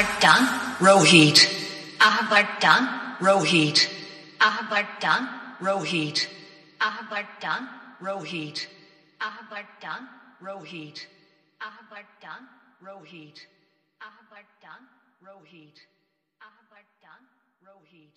Ahabardhan, Rohit. Ahabardhan, Rohit. Ahabardhan, Rohit. Ahabardhan, Rohit. Ahabardhan, Rohit. Ahabardhan, Rohit. Ahabardhan, Rohit. Ahabardhan, Rohit.